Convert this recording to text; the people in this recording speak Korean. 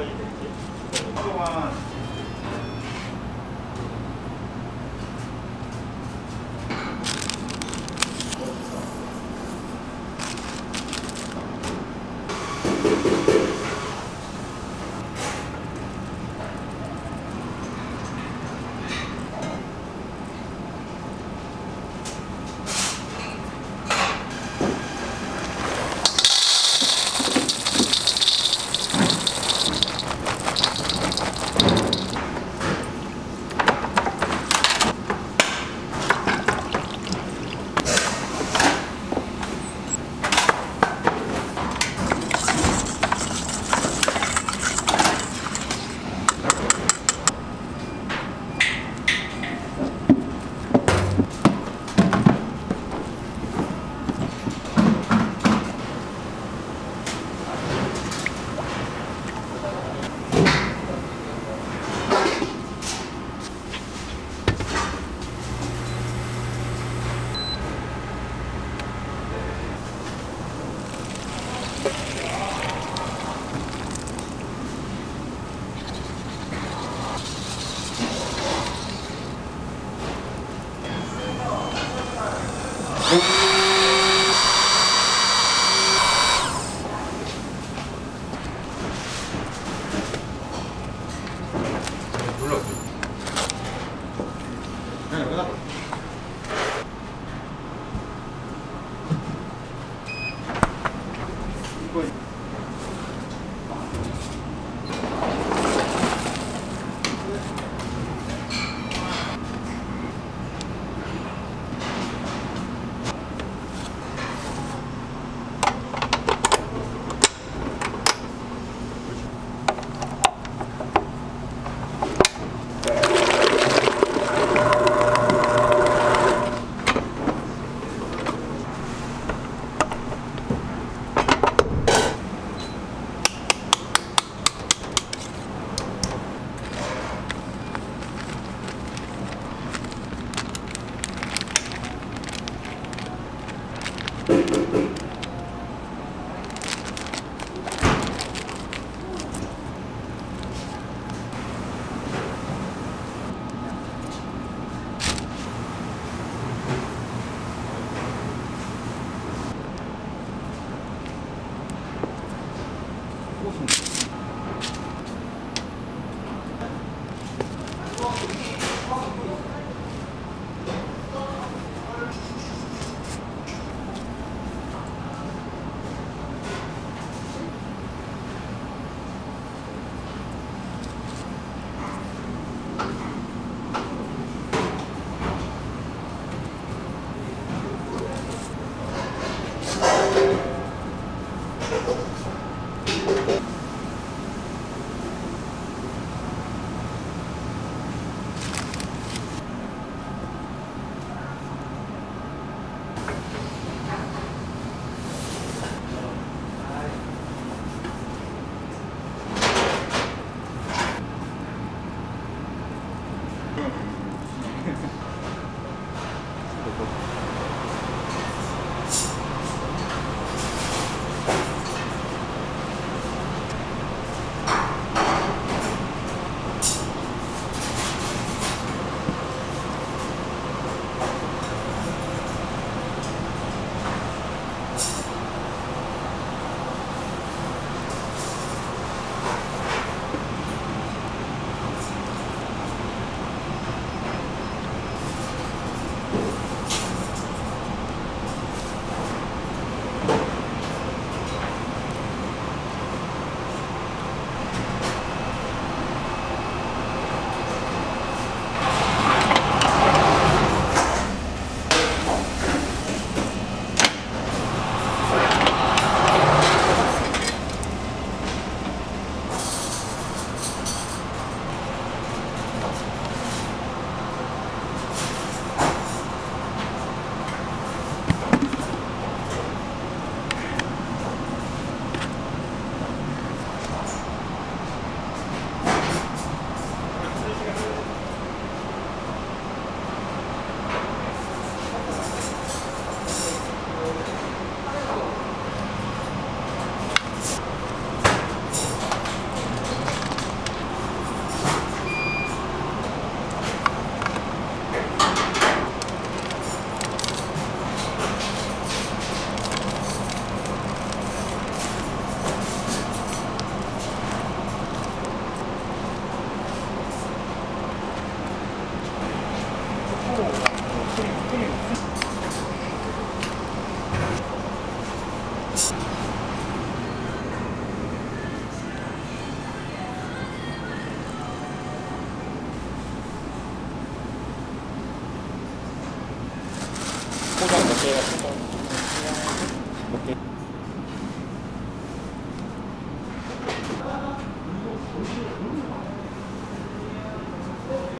네. 그동안 그